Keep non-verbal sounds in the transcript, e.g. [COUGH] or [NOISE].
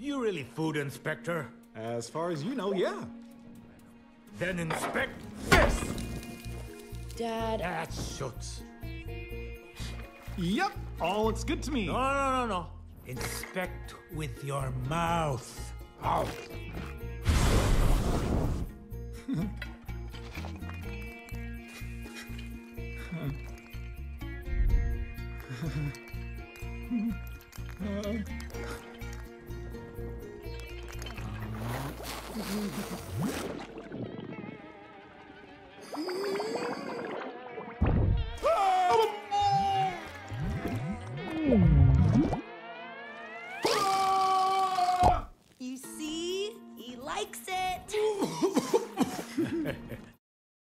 You really food inspector? As far as you know, yeah. Then inspect this! Dad, That shoots. Yep, all looks good to me. No, no, no, no. Inspect with your mouth. Out. Oh. [LAUGHS] Hmm. You see? He likes it. [LAUGHS]